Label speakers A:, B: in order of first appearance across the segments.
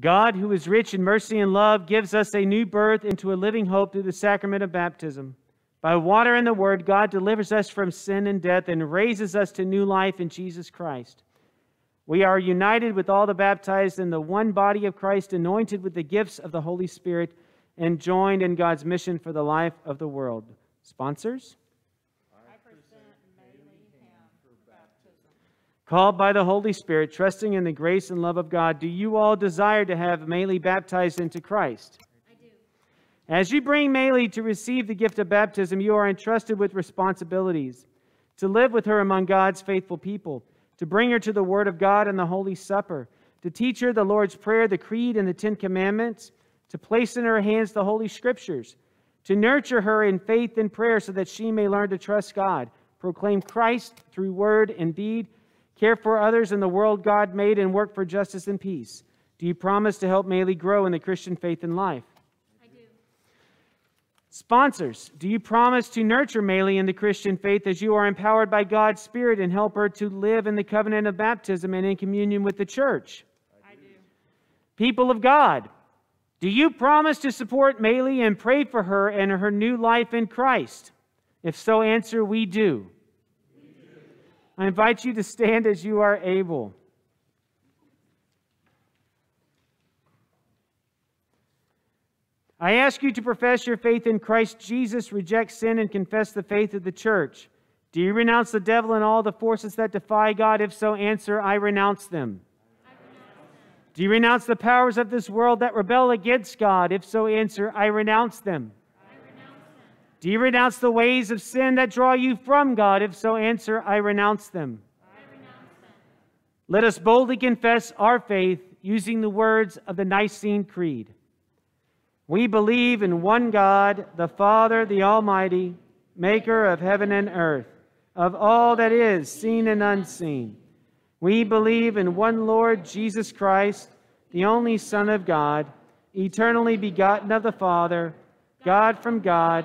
A: God, who is rich in mercy and love, gives us a new birth into a living hope through the sacrament of baptism. By water and the word, God delivers us from sin and death and raises us to new life in Jesus Christ. We are united with all the baptized in the one body of Christ, anointed with the gifts of the Holy Spirit, and joined in God's mission for the life of the world. Sponsors? Called by the Holy Spirit, trusting in the grace and love of God, do you all desire to have Mayleigh baptized into Christ? I do. As you bring Mayleigh to receive the gift of baptism, you are entrusted with responsibilities to live with her among God's faithful people, to bring her to the Word of God and the Holy Supper, to teach her the Lord's Prayer, the Creed, and the Ten Commandments, to place in her hands the Holy Scriptures, to nurture her in faith and prayer so that she may learn to trust God, proclaim Christ through word and deed care for others in the world God made, and work for justice and peace? Do you promise to help Mayleigh grow in the Christian faith and life? I do. Sponsors, do you promise to nurture Mayleigh in the Christian faith as you are empowered by God's Spirit and help her to live in the covenant of baptism and in communion with the church? I do. People of God, do you promise to support Mayleigh and pray for her and her new life in Christ? If so, answer, we do. I invite you to stand as you are able. I ask you to profess your faith in Christ Jesus, reject sin, and confess the faith of the church. Do you renounce the devil and all the forces that defy God? If so, answer, I renounce them. Do you renounce the powers of this world that rebel against God? If so, answer, I renounce them. Do you renounce the ways of sin that draw you from God? If so, answer, I renounce them. I renounce them. Let us boldly confess our faith using the words of the Nicene Creed. We believe in one God, the Father, the Almighty, maker of heaven and earth, of all that is seen and unseen. We believe in one Lord Jesus Christ, the only Son of God, eternally begotten of the Father, God from God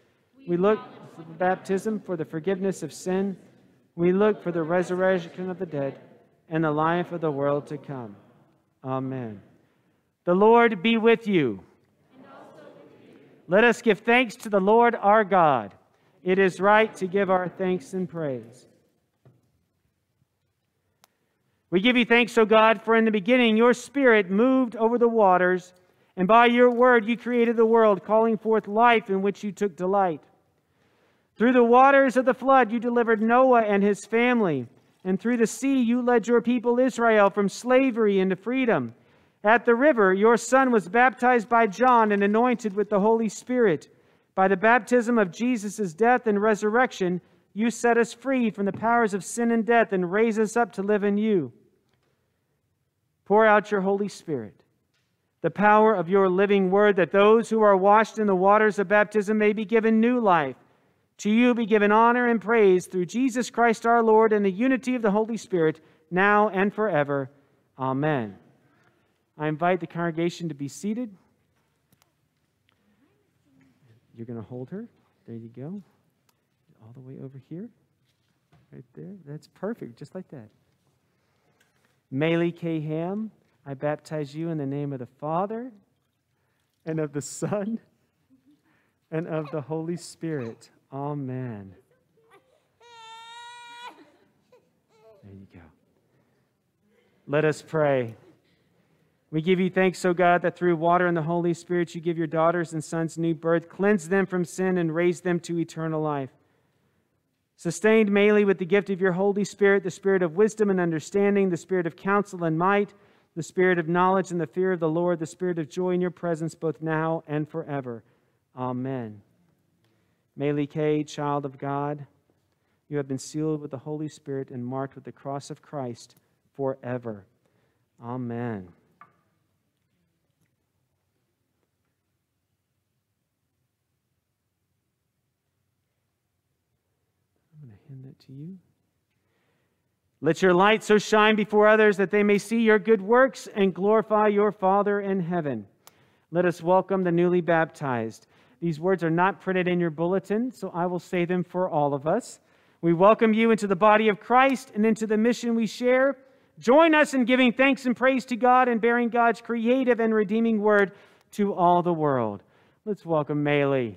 A: We look for baptism for the forgiveness of sin. We look for the resurrection of the dead and the life of the world to come. Amen. The Lord be with you. Let us give thanks to the Lord our God. It is right to give our thanks and praise. We give you thanks, O God, for in the beginning your Spirit moved over the waters, and by your word you created the world, calling forth life in which you took delight. Through the waters of the flood, you delivered Noah and his family. And through the sea, you led your people Israel from slavery into freedom. At the river, your son was baptized by John and anointed with the Holy Spirit. By the baptism of Jesus' death and resurrection, you set us free from the powers of sin and death and raise us up to live in you. Pour out your Holy Spirit, the power of your living word, that those who are washed in the waters of baptism may be given new life to you be given honor and praise through Jesus Christ our Lord and the unity of the Holy Spirit, now and forever. Amen. I invite the congregation to be seated. You're going to hold her. There you go. All the way over here. Right there. That's perfect, just like that. Mayleigh K. Ham, I baptize you in the name of the Father and of the Son and of the Holy Spirit. Oh, Amen. There you go. Let us pray. We give you thanks, O God, that through water and the Holy Spirit you give your daughters and sons new birth, cleanse them from sin, and raise them to eternal life. Sustained Mayleigh with the gift of your Holy Spirit, the spirit of wisdom and understanding, the spirit of counsel and might, the spirit of knowledge and the fear of the Lord, the spirit of joy in your presence, both now and forever. Amen. Mayleigh Kay, child of God, you have been sealed with the Holy Spirit and marked with the cross of Christ forever. Amen. I'm going to hand that to you. Let your light so shine before others that they may see your good works and glorify your Father in heaven. Let us welcome the newly baptized. These words are not printed in your bulletin, so I will say them for all of us. We welcome you into the body of Christ and into the mission we share. Join us in giving thanks and praise to God and bearing God's creative and redeeming word to all the world. Let's welcome Mayleigh.